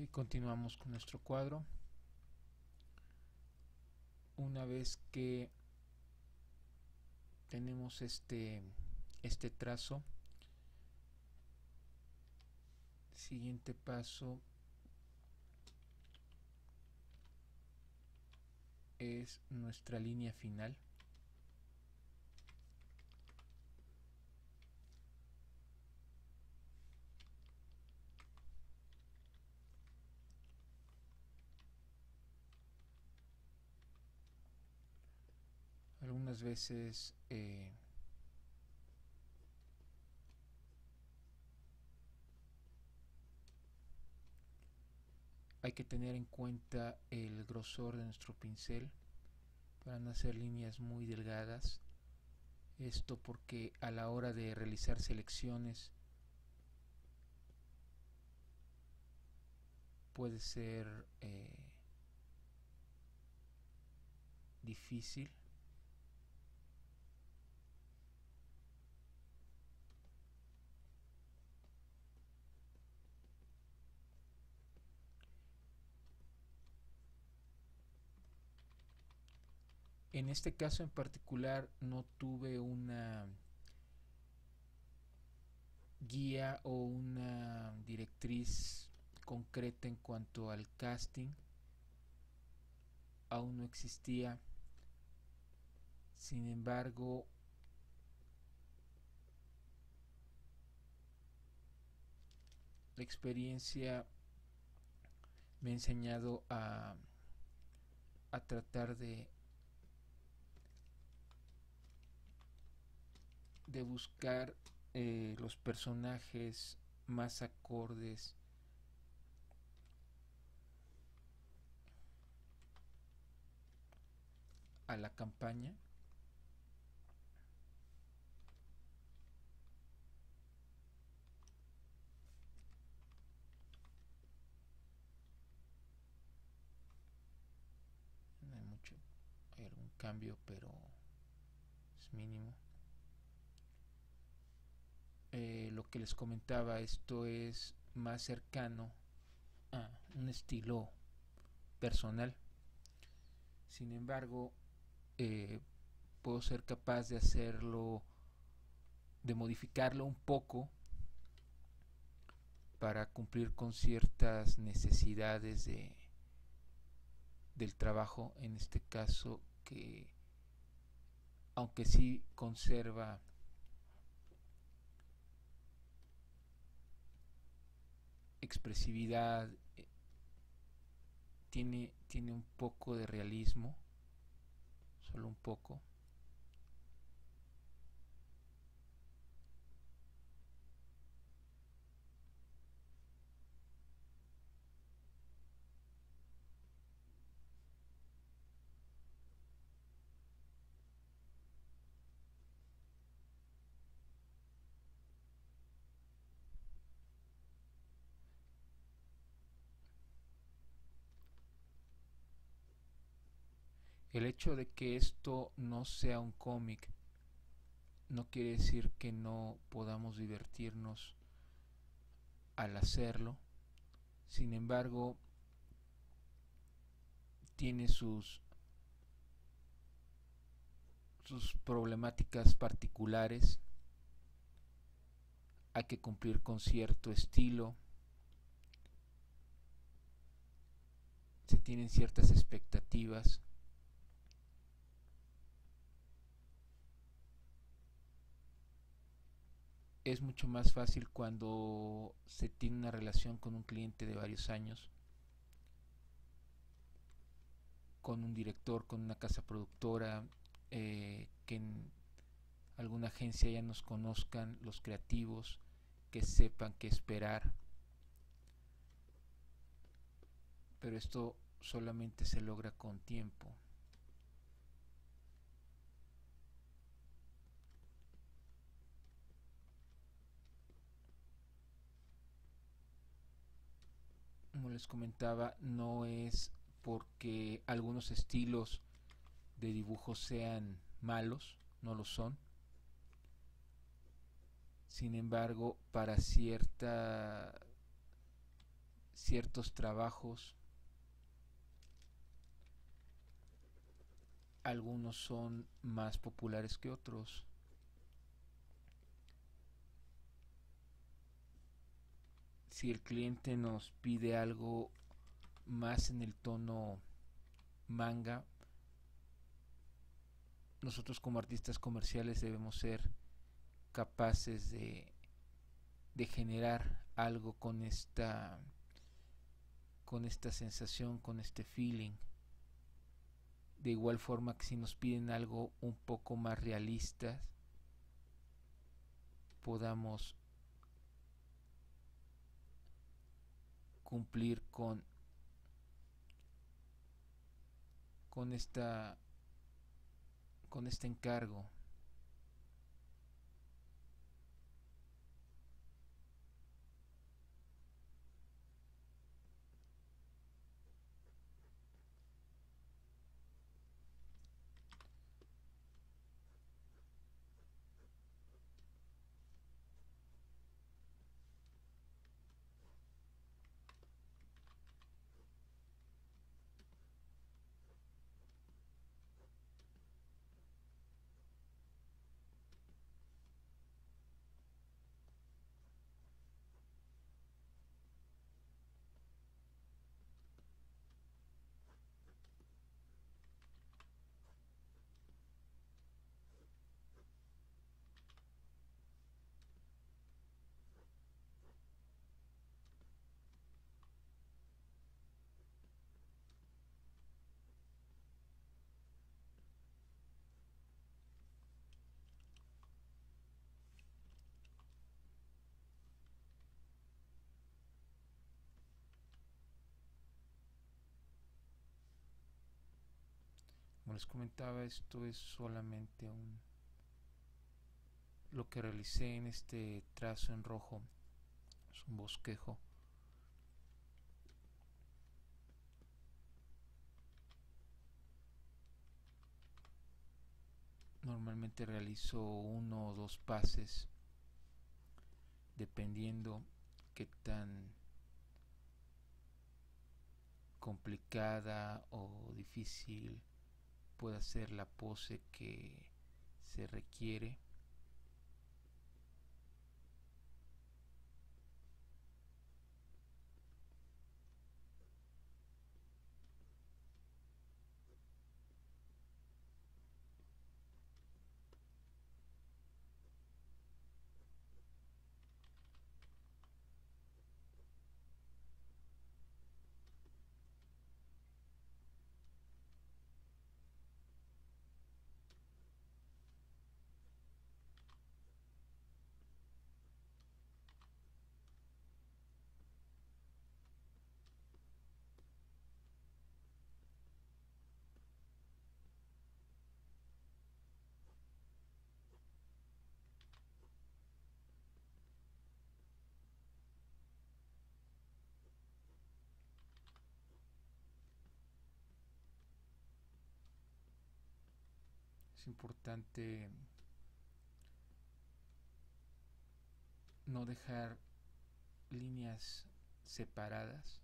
Ok, continuamos con nuestro cuadro. Una vez que tenemos este, este trazo, siguiente paso es nuestra línea final. Algunas veces eh, hay que tener en cuenta el grosor de nuestro pincel para no hacer líneas muy delgadas. Esto porque a la hora de realizar selecciones puede ser eh, difícil En este caso en particular no tuve una guía o una directriz concreta en cuanto al casting. Aún no existía. Sin embargo, la experiencia me ha enseñado a, a tratar de de buscar eh, los personajes más acordes a la campaña. No hay mucho hay algún cambio pero es mínimo eh, lo que les comentaba, esto es más cercano a un estilo personal. Sin embargo, eh, puedo ser capaz de hacerlo, de modificarlo un poco para cumplir con ciertas necesidades de, del trabajo, en este caso que aunque sí conserva expresividad, eh, tiene, tiene un poco de realismo, solo un poco. El hecho de que esto no sea un cómic no quiere decir que no podamos divertirnos al hacerlo. Sin embargo, tiene sus sus problemáticas particulares. Hay que cumplir con cierto estilo. Se tienen ciertas expectativas. Es mucho más fácil cuando se tiene una relación con un cliente de varios años, con un director, con una casa productora, eh, que en alguna agencia ya nos conozcan los creativos, que sepan qué esperar. Pero esto solamente se logra con tiempo. como comentaba, no es porque algunos estilos de dibujo sean malos, no lo son. Sin embargo, para cierta ciertos trabajos algunos son más populares que otros si el cliente nos pide algo más en el tono manga nosotros como artistas comerciales debemos ser capaces de, generar algo con esta con esta sensación, con este feeling. De igual forma que si nos piden algo un poco más realista, podamos cumplir con con esta con este encargo. Como les comentaba, esto es solamente un lo que realicé en este trazo en rojo. Es un bosquejo. Normalmente realizo uno o dos pases dependiendo qué tan complicada o difícil pueda ser la pose que se requiere es importante no dejar líneas separadas.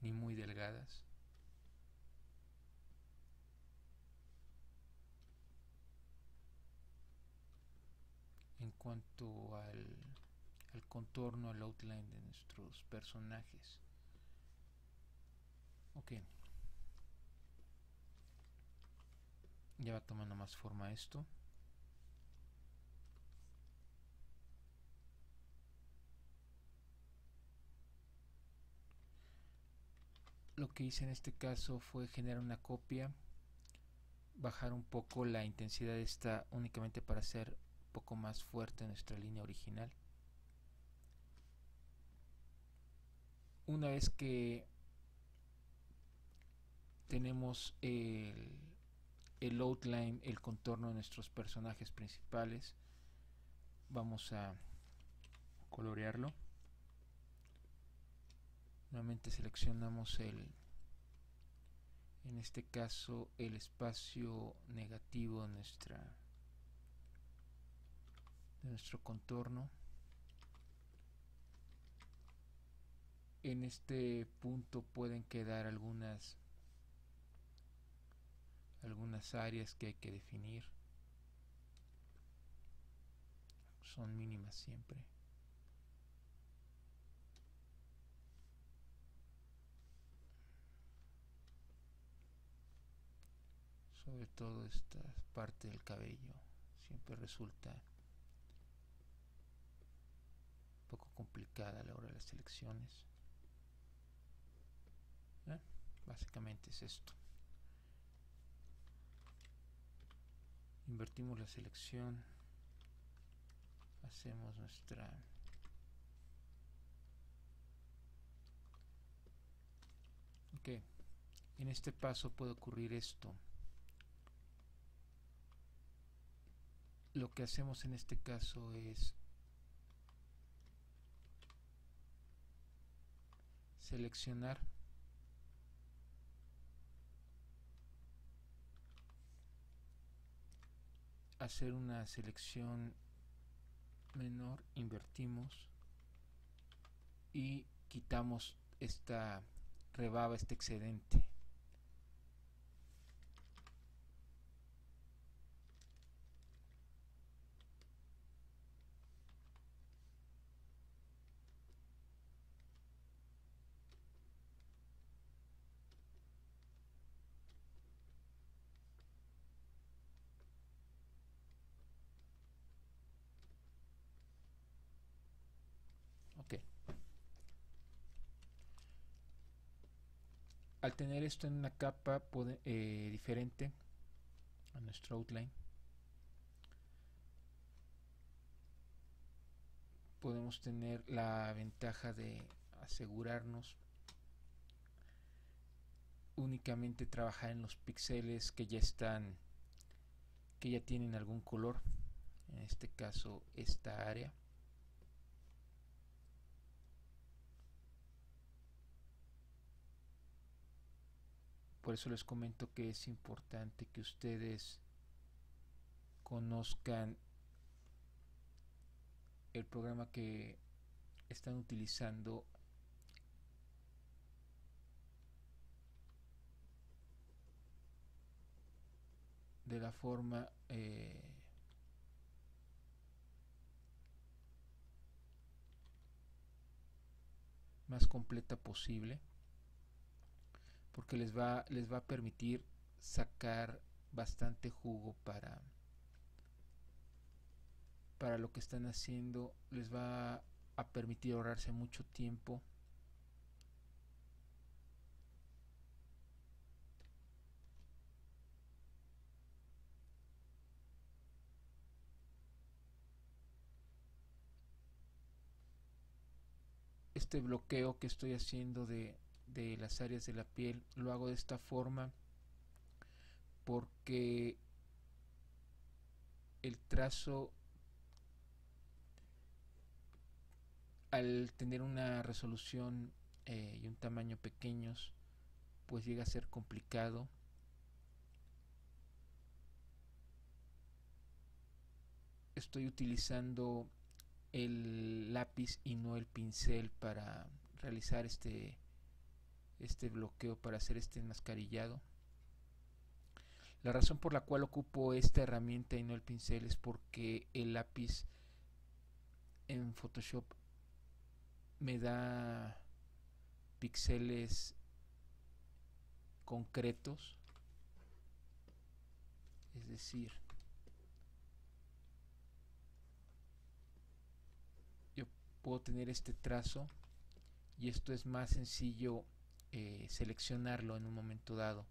Ni muy delgadas. En cuanto al el contorno, el outline de nuestros personajes. Ok. Ya va tomando más forma esto. Lo que hice en este caso fue generar una copia, bajar un poco la intensidad de esta únicamente para hacer un poco más fuerte nuestra línea original. Una vez que tenemos el, el outline, el contorno de nuestros personajes principales, vamos a colorearlo. Nuevamente seleccionamos el, en este caso el espacio negativo de nuestra de nuestro contorno en este punto pueden quedar algunas algunas áreas que hay que definir son mínimas siempre sobre todo esta parte del cabello siempre resulta un poco complicada a la hora de las selecciones ¿Eh? Básicamente es esto. Invertimos la selección. Hacemos nuestra ok en este paso puede ocurrir esto. Lo que hacemos en este caso es seleccionar hacer una selección menor invertimos y quitamos esta rebaba este excedente al tener esto en una capa eh, diferente a nuestro outline podemos tener la ventaja de asegurarnos únicamente trabajar en los píxeles que ya están que ya tienen algún color en este caso esta área Por eso les comento que es importante que ustedes conozcan el programa que están utilizando. De la forma eh, más completa posible porque les va, les va a permitir sacar bastante jugo para, para lo que están haciendo, les va a permitir ahorrarse mucho tiempo. Este bloqueo que estoy haciendo de, de las áreas de la piel. Lo hago de esta forma porque el trazo al tener una resolución eh, y un tamaño pequeños pues llega a ser complicado estoy utilizando el lápiz y no el pincel para realizar este este bloqueo para hacer este enmascarillado. La razón por la cual ocupo esta herramienta y no el pincel es porque el lápiz en Photoshop me da píxeles concretos es decir yo puedo tener este trazo y esto es más sencillo eh, seleccionarlo en un momento dado.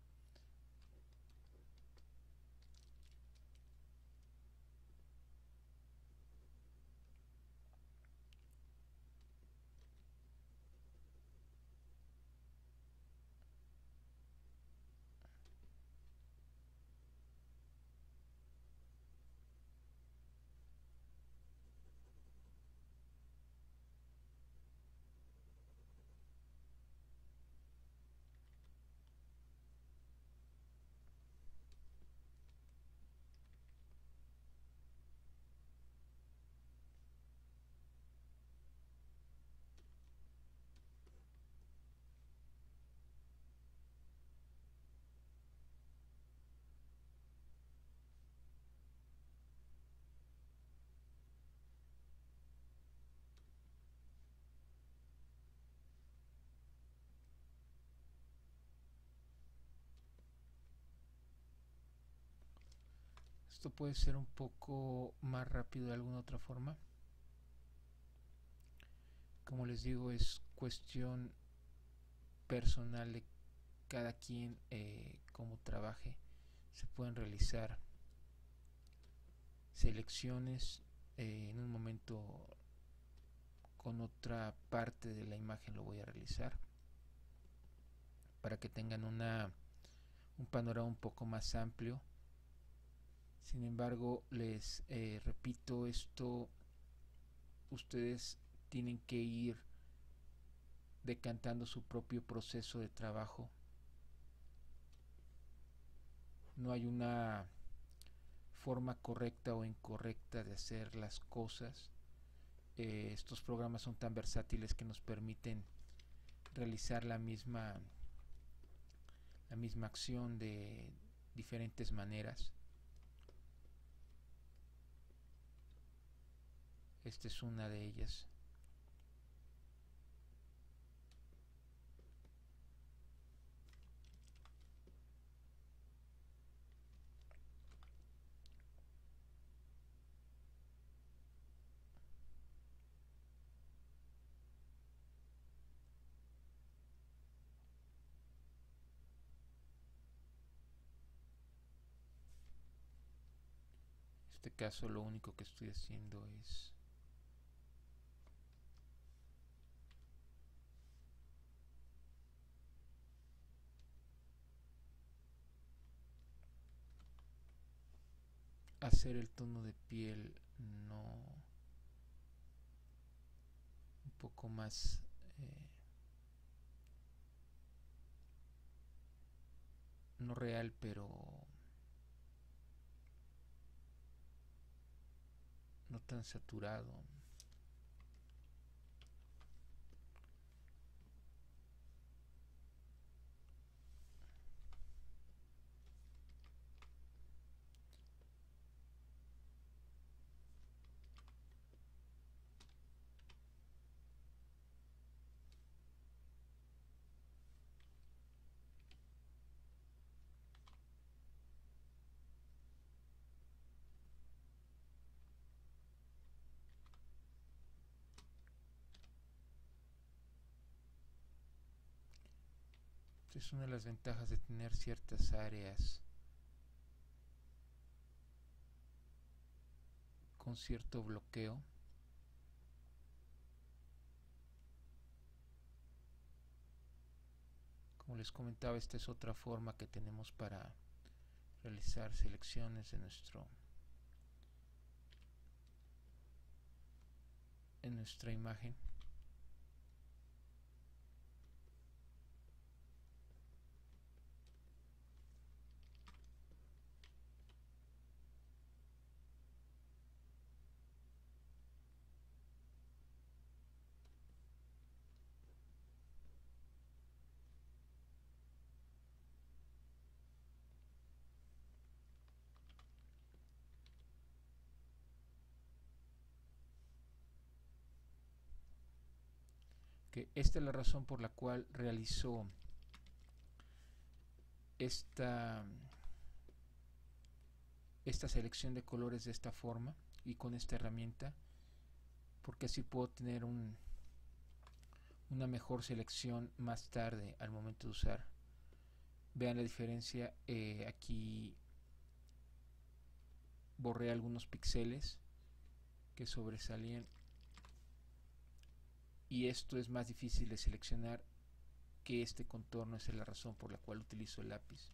Esto puede ser un poco más rápido de alguna otra forma. Como les digo, es cuestión personal de cada quien eh, como trabaje. Se pueden realizar selecciones eh, en un momento con otra parte de la imagen lo voy a realizar para que tengan una un panorama un poco más amplio sin embargo les eh, repito esto ustedes tienen que ir decantando su propio proceso de trabajo no hay una forma correcta o incorrecta de hacer las cosas. Eh, estos programas son tan versátiles que nos permiten realizar la misma la misma acción de diferentes maneras. Esta es una de ellas. este caso lo único que estoy haciendo es hacer el tono de piel no un poco más eh, no real pero no tan saturado. Es una de las ventajas de tener ciertas áreas con cierto bloqueo. Como les comentaba, esta es otra forma que tenemos para realizar selecciones de nuestro en nuestra imagen. Que esta es la razón por la cual realizó esta esta selección de colores de esta forma y con esta herramienta porque así puedo tener un, una mejor selección más tarde al momento de usar. Vean la diferencia eh, aquí borré algunos píxeles que sobresalían y esto es más difícil de seleccionar que este contorno es la razón por la cual utilizo el lápiz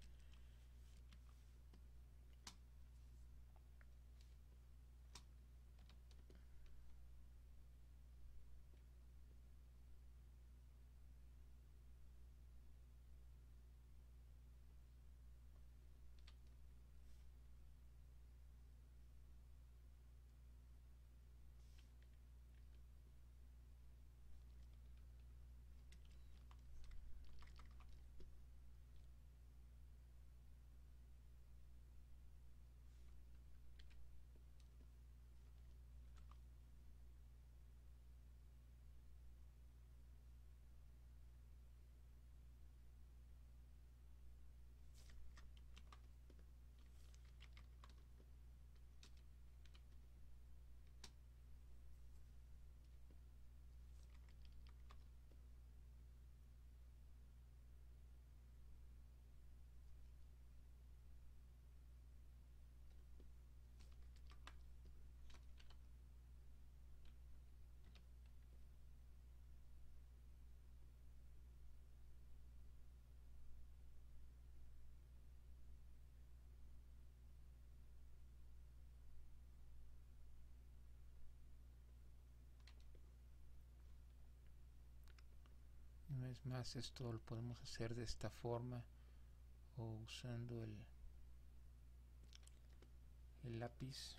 más esto lo podemos hacer de esta forma o usando el, el lápiz